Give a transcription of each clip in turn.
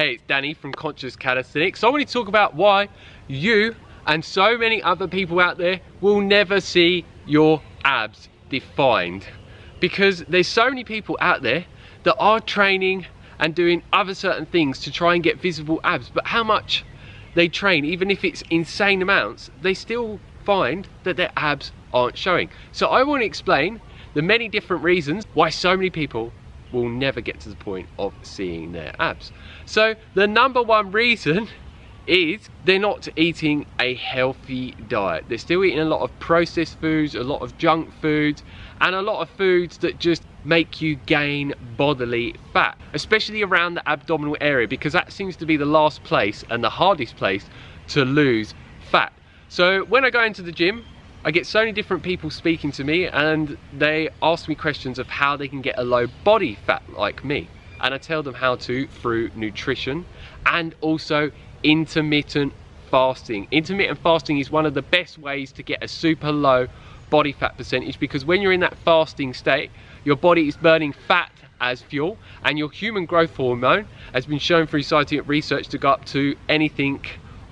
Hey, it's Danny from Conscious Calisthenics. So I want to talk about why you and so many other people out there will never see your abs defined. Because there's so many people out there that are training and doing other certain things to try and get visible abs, but how much they train, even if it's insane amounts, they still find that their abs aren't showing. So I want to explain the many different reasons why so many people will never get to the point of seeing their abs. So the number one reason is they're not eating a healthy diet. They're still eating a lot of processed foods, a lot of junk foods, and a lot of foods that just make you gain bodily fat, especially around the abdominal area, because that seems to be the last place and the hardest place to lose fat. So when I go into the gym, I get so many different people speaking to me and they ask me questions of how they can get a low body fat like me. And I tell them how to through nutrition and also intermittent fasting. Intermittent fasting is one of the best ways to get a super low body fat percentage because when you're in that fasting state, your body is burning fat as fuel and your human growth hormone has been shown through scientific research to go up to anything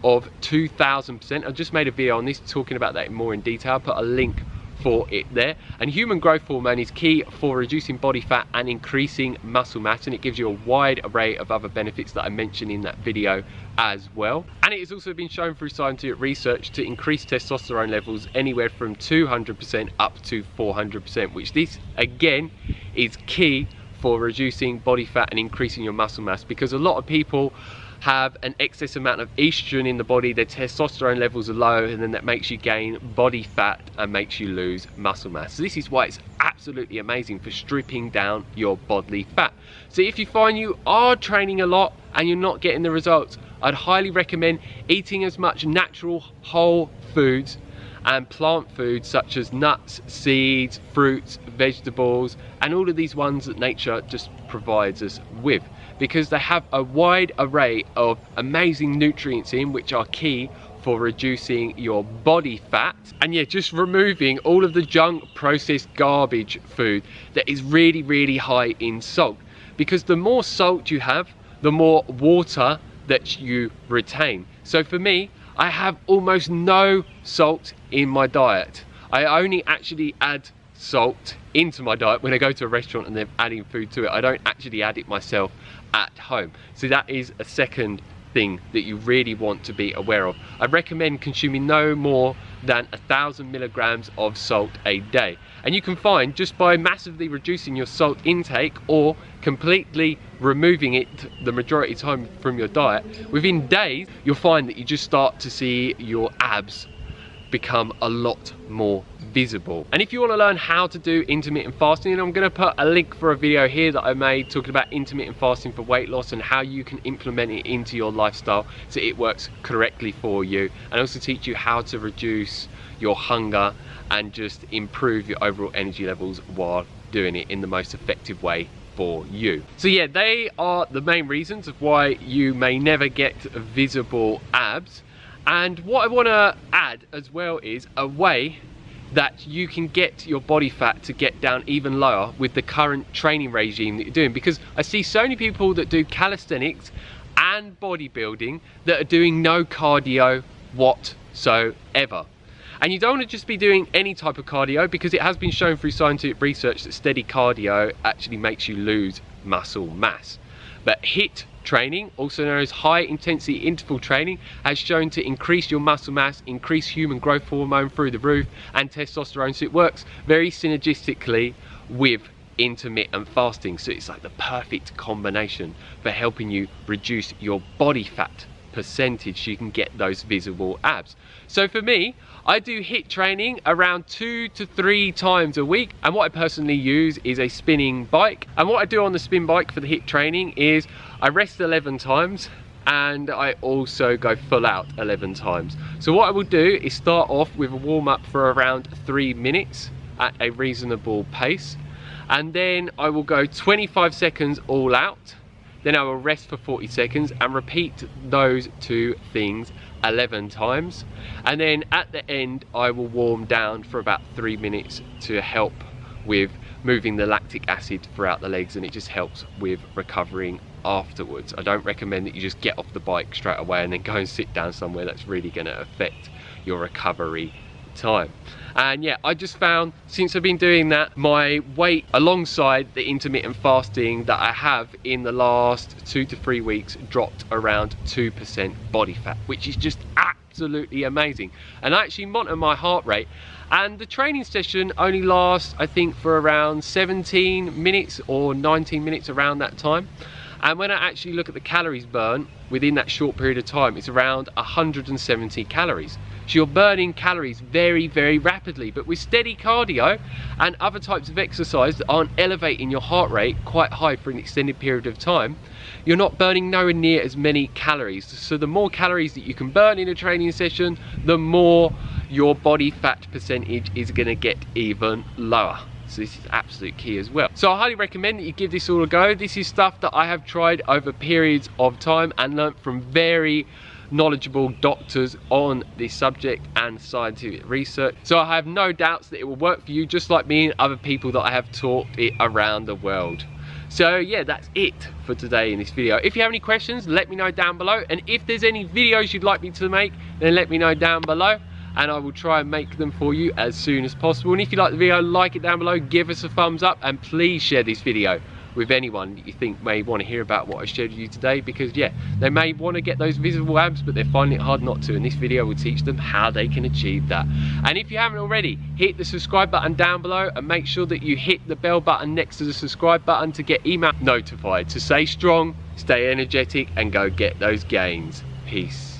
of 2000%. I just made a video on this talking about that more in detail. I'll put a link for it there. And human growth hormone is key for reducing body fat and increasing muscle mass and it gives you a wide array of other benefits that I mentioned in that video as well. And it has also been shown through scientific research to increase testosterone levels anywhere from 200% up to 400%, which this again is key for reducing body fat and increasing your muscle mass because a lot of people have an excess amount of estrogen in the body, their testosterone levels are low, and then that makes you gain body fat and makes you lose muscle mass. So this is why it's absolutely amazing for stripping down your bodily fat. So if you find you are training a lot and you're not getting the results, I'd highly recommend eating as much natural whole foods and plant foods such as nuts, seeds, fruits, vegetables, and all of these ones that nature just provides us with because they have a wide array of amazing nutrients in which are key for reducing your body fat. And yeah just removing all of the junk processed garbage food that is really really high in salt. Because the more salt you have the more water that you retain. So for me I have almost no salt in my diet. I only actually add salt into my diet when I go to a restaurant and they're adding food to it I don't actually add it myself at home. So that is a second thing that you really want to be aware of. I recommend consuming no more than a thousand milligrams of salt a day. And you can find just by massively reducing your salt intake or completely removing it the majority of time from your diet, within days, you'll find that you just start to see your abs become a lot more visible. And if you want to learn how to do intermittent fasting, I'm going to put a link for a video here that I made talking about intermittent fasting for weight loss and how you can implement it into your lifestyle so it works correctly for you and also teach you how to reduce your hunger and just improve your overall energy levels while doing it in the most effective way for you. So yeah, they are the main reasons of why you may never get visible abs. And what I want to add as well is a way that you can get your body fat to get down even lower with the current training regime that you're doing because I see so many people that do calisthenics and bodybuilding that are doing no cardio whatsoever. And you don't want to just be doing any type of cardio because it has been shown through scientific research that steady cardio actually makes you lose muscle mass. But HIIT training, also known as high intensity interval training, has shown to increase your muscle mass, increase human growth hormone through the roof and testosterone. So it works very synergistically with intermittent fasting. So it's like the perfect combination for helping you reduce your body fat percentage you can get those visible abs. So for me, I do HIIT training around two to three times a week and what I personally use is a spinning bike and what I do on the spin bike for the HIIT training is I rest 11 times and I also go full out 11 times. So what I will do is start off with a warm up for around three minutes at a reasonable pace and then I will go 25 seconds all out then I will rest for 40 seconds and repeat those two things 11 times and then at the end I will warm down for about three minutes to help with moving the lactic acid throughout the legs and it just helps with recovering afterwards. I don't recommend that you just get off the bike straight away and then go and sit down somewhere that's really going to affect your recovery time. And yeah I just found since I've been doing that my weight alongside the intermittent fasting that I have in the last two to three weeks dropped around 2% body fat which is just absolutely amazing. And I actually monitor my heart rate. And the training session only lasts I think for around 17 minutes or 19 minutes around that time and when I actually look at the calories burnt within that short period of time it's around 170 calories. So you're burning calories very very rapidly but with steady cardio and other types of exercise that aren't elevating your heart rate quite high for an extended period of time you're not burning nowhere near as many calories. So the more calories that you can burn in a training session the more your body fat percentage is going to get even lower so this is absolute key as well. So i highly recommend that you give this all a go. This is stuff that i have tried over periods of time and learnt from very knowledgeable doctors on this subject and scientific research. So i have no doubts that it will work for you just like me and other people that i have taught it around the world. So yeah that's it for today in this video. If you have any questions let me know down below. And if there's any videos you'd like me to make then let me know down below and I will try and make them for you as soon as possible. And if you like the video, like it down below, give us a thumbs up, and please share this video with anyone that you think may want to hear about what I showed you today because yeah they may want to get those visible abs but they're finding it hard not to and this video will teach them how they can achieve that. And if you haven't already hit the subscribe button down below and make sure that you hit the bell button next to the subscribe button to get email notified. To stay strong stay energetic and go get those gains. Peace